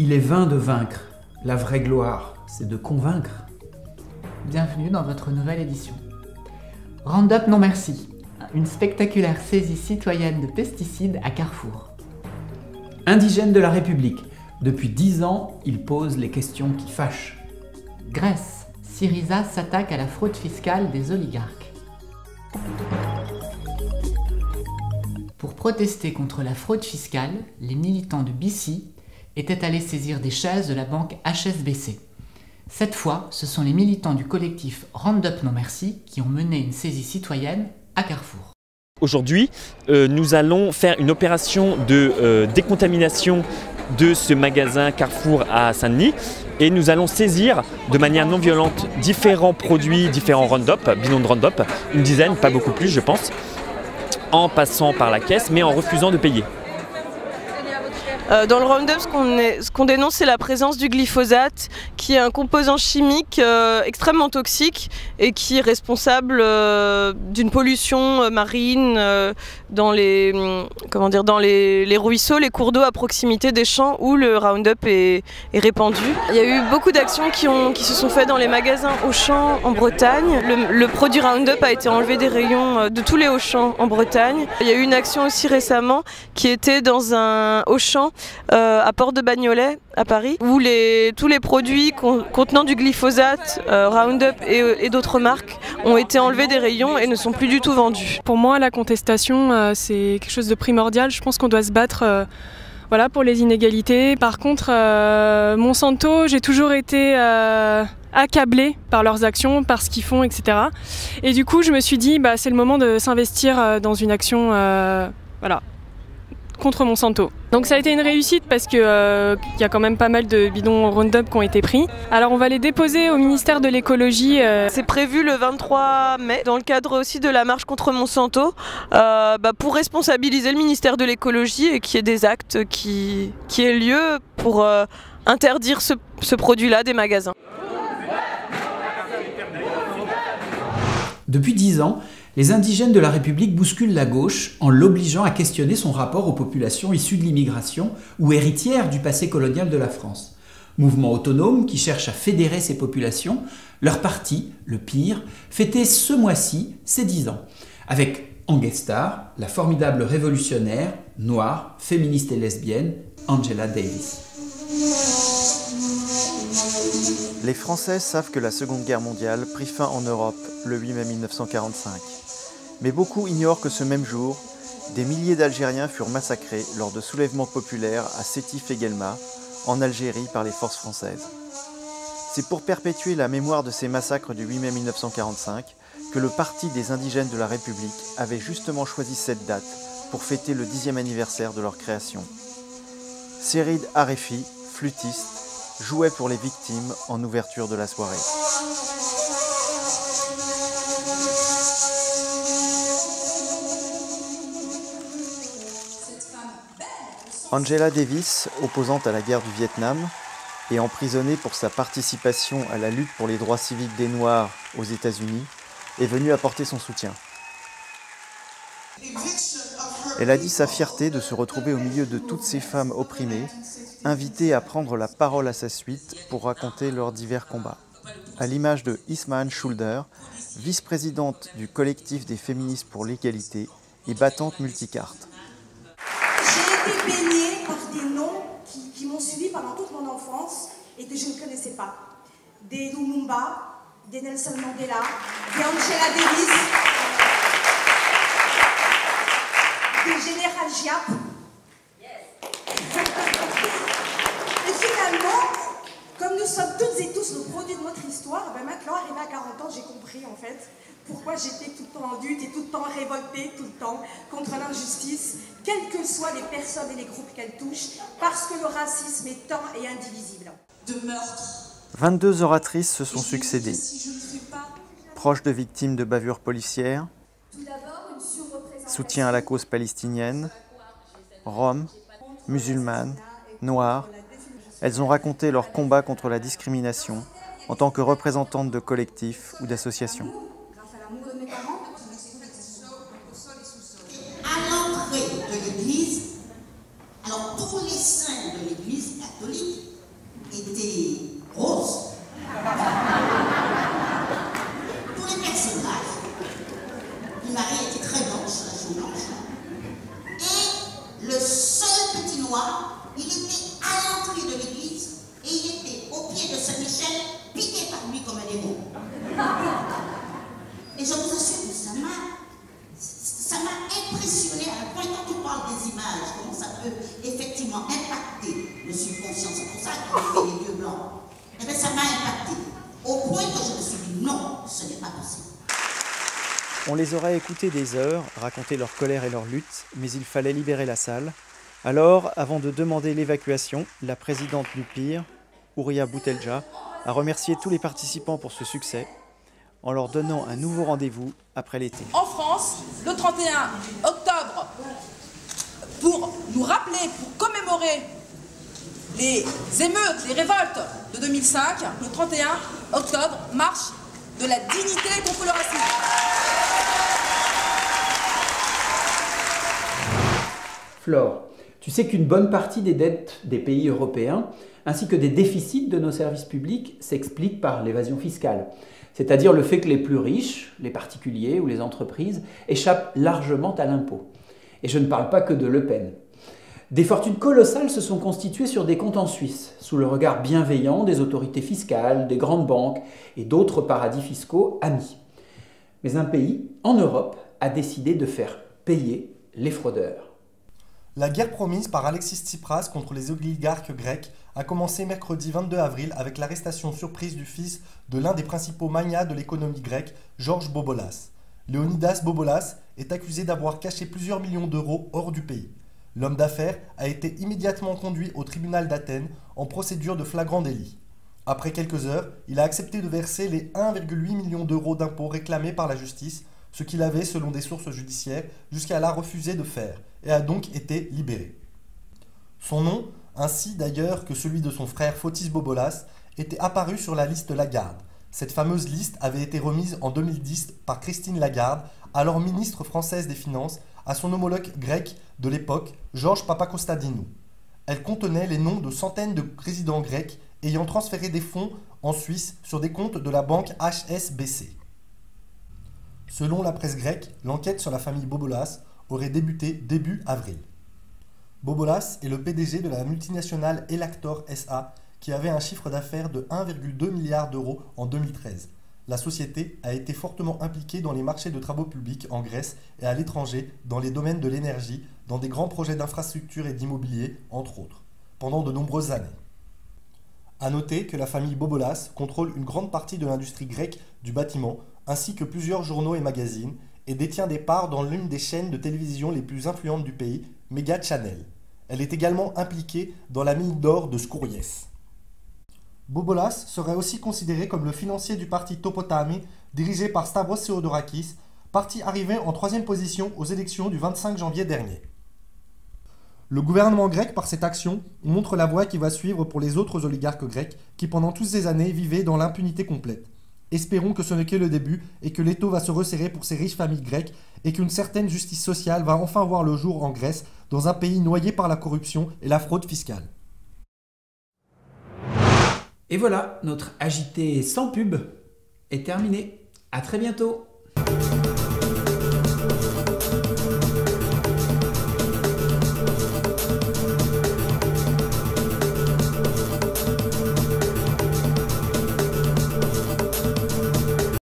Il est vain de vaincre. La vraie gloire, c'est de convaincre. Bienvenue dans votre nouvelle édition. Roundup non merci, une spectaculaire saisie citoyenne de pesticides à Carrefour. Indigène de la République, depuis dix ans, il pose les questions qui fâchent. Grèce, Syriza s'attaque à la fraude fiscale des oligarques. Pour protester contre la fraude fiscale, les militants de BC étaient allés saisir des chaises de la banque HSBC. Cette fois, ce sont les militants du collectif Roundup Non Merci qui ont mené une saisie citoyenne à Carrefour. Aujourd'hui, euh, nous allons faire une opération de euh, décontamination de ce magasin Carrefour à Saint-Denis et nous allons saisir de manière non violente différents produits, différents Roundup, bidons de Roundup, une dizaine, pas beaucoup plus je pense, en passant par la caisse mais en refusant de payer. Euh, dans le Roundup, ce qu'on dénonce, c'est la présence du glyphosate, qui est un composant chimique euh, extrêmement toxique et qui est responsable euh, d'une pollution marine dans les hum, comment dire dans les, ruisseaux, les cours d'eau à proximité des champs où le Roundup est, répandu. Il y a eu beaucoup d'actions qui, se sont faites dans les magasins Auchan en Bretagne. Le, le, produit Roundup a été enlevé des rayons de tous les Auchan en Bretagne. Il y a eu une action aussi récemment qui était dans un Auchan euh, à Port de Bagnolet, à Paris, où tous les produits contenant du glyphosate, euh, Roundup et, d'autres marques ont été enlevés des rayons et ne sont plus du tout vendus. Pour moi, la contestation, euh, c'est quelque chose de primordial. Je pense qu'on doit se battre voilà, pour les inégalités. Par contre, Monsanto, j'ai toujours été accablé par leurs actions, par ce qu'ils font, etc. Et du coup, je me suis dit, bah, c'est le moment de s'investir dans une action voilà, contre Monsanto. Donc ça a été une réussite parce qu'il euh, y a quand même pas mal de bidons Roundup qui ont été pris. Alors on va les déposer au ministère de l'écologie. Euh. C'est prévu le 23 mai dans le cadre aussi de la marche contre Monsanto euh, bah, pour responsabiliser le ministère de l'écologie et qu'il y ait des actes qui, qui aient lieu pour interdire ce, ce produit-là des magasins. Depuis 10 ans, les indigènes de la République bousculent la gauche en l'obligeant à questionner son rapport aux populations issues de l'immigration ou héritières du passé colonial de la France. Mouvement autonome qui cherche à fédérer ces populations, leur parti, le pire, fêtait ce mois-ci ses 10 ans, avec en la formidable révolutionnaire, noire, féministe et lesbienne, Angela Davis. Les Français savent que la Seconde Guerre mondiale prit fin en Europe le 8 mai 1945. Mais beaucoup ignorent que ce même jour, des milliers d'Algériens furent massacrés lors de soulèvements populaires à Sétif et Guelma, en Algérie, par les forces françaises. C'est pour perpétuer la mémoire de ces massacres du 8 mai 1945 que le Parti des indigènes de la République avait justement choisi cette date pour fêter le dixième anniversaire de leur création. Sérid Arefi, flûtiste, jouait pour les victimes en ouverture de la soirée. Angela Davis, opposante à la guerre du Vietnam et emprisonnée pour sa participation à la lutte pour les droits civiques des Noirs aux États-Unis, est venue apporter son soutien. Elle a dit sa fierté de se retrouver au milieu de toutes ces femmes opprimées, invitées à prendre la parole à sa suite pour raconter leurs divers combats. À l'image de Isman Schulder, vice-présidente du collectif des féministes pour l'égalité et battante multicarte. M'ont suivi pendant toute mon enfance et que je ne connaissais pas. Des Lumumba, des Nelson Mandela, des Angela Davis, des Général Giap. et finalement, comme nous sommes toutes et tous le produit de notre histoire, ben maintenant, arrivé à 40 ans, j'ai compris en fait pourquoi j'étais tout le temps en lutte et tout le temps révoltée, tout le temps contre l'injustice, quelles que soient les personnes et les groupes qu'elle touche, parce que le racisme est tant et indivisible. De meurtre. 22 oratrices se sont succédées, proches de victimes de bavures policières, soutien à la cause palestinienne, roms, musulmanes, noires, elles ont raconté leur combat contre la discrimination en tant que représentantes de collectifs ou d'associations. À l'entrée de l'église, alors pour les saints de l'église catholique, que ça m'a ça m'a impressionné à un point quand on parle des images, comment ça peut effectivement impacter le subconscient. C'est pour ça qu'on fait les yeux blancs. Eh bien, ça m'a impacté. Au point que je me suis dit non, ce n'est pas possible. On les aurait écoutés des heures, raconter leur colère et leur lutte, mais il fallait libérer la salle. Alors, avant de demander l'évacuation, la présidente du PIR, Ouria Boutelja, a remercié tous les participants pour ce succès en leur donnant un nouveau rendez-vous après l'été. En France, le 31 octobre, pour nous rappeler, pour commémorer les émeutes, les révoltes de 2005, le 31 octobre, marche de la dignité contre le racisme. Tu sais qu'une bonne partie des dettes des pays européens, ainsi que des déficits de nos services publics, s'expliquent par l'évasion fiscale c'est-à-dire le fait que les plus riches, les particuliers ou les entreprises, échappent largement à l'impôt. Et je ne parle pas que de Le Pen. Des fortunes colossales se sont constituées sur des comptes en Suisse, sous le regard bienveillant des autorités fiscales, des grandes banques et d'autres paradis fiscaux amis. Mais un pays, en Europe, a décidé de faire payer les fraudeurs. La guerre promise par Alexis Tsipras contre les oligarques grecs a commencé mercredi 22 avril avec l'arrestation surprise du fils de l'un des principaux magnats de l'économie grecque, Georges Bobolas. Leonidas Bobolas est accusé d'avoir caché plusieurs millions d'euros hors du pays. L'homme d'affaires a été immédiatement conduit au tribunal d'Athènes en procédure de flagrant délit. Après quelques heures, il a accepté de verser les 1,8 millions d'euros d'impôts réclamés par la justice, ce qu'il avait, selon des sources judiciaires, jusqu'à la refuser de faire, et a donc été libéré. Son nom, ainsi d'ailleurs que celui de son frère Fotis Bobolas, était apparu sur la liste Lagarde. Cette fameuse liste avait été remise en 2010 par Christine Lagarde, alors ministre française des Finances, à son homologue grec de l'époque, Georges Papakostadinu. Elle contenait les noms de centaines de résidents grecs ayant transféré des fonds en Suisse sur des comptes de la banque HSBC. Selon la presse grecque, l'enquête sur la famille Bobolas aurait débuté début avril. Bobolas est le PDG de la multinationale Elactor SA qui avait un chiffre d'affaires de 1,2 milliard d'euros en 2013. La société a été fortement impliquée dans les marchés de travaux publics en Grèce et à l'étranger dans les domaines de l'énergie, dans des grands projets d'infrastructure et d'immobilier, entre autres, pendant de nombreuses années. A noter que la famille Bobolas contrôle une grande partie de l'industrie grecque du bâtiment, ainsi que plusieurs journaux et magazines, et détient des parts dans l'une des chaînes de télévision les plus influentes du pays, Mega Channel. Elle est également impliquée dans la mine d'or de Skouries. Bobolas serait aussi considéré comme le financier du parti Topotami, dirigé par Stavros Theodorakis, parti arrivé en troisième position aux élections du 25 janvier dernier. Le gouvernement grec, par cette action, montre la voie qui va suivre pour les autres oligarques grecs qui, pendant toutes ces années, vivaient dans l'impunité complète. Espérons que ce n'est que le début et que l'étau va se resserrer pour ces riches familles grecques et qu'une certaine justice sociale va enfin voir le jour en Grèce, dans un pays noyé par la corruption et la fraude fiscale. Et voilà, notre agité sans pub est terminé. À très bientôt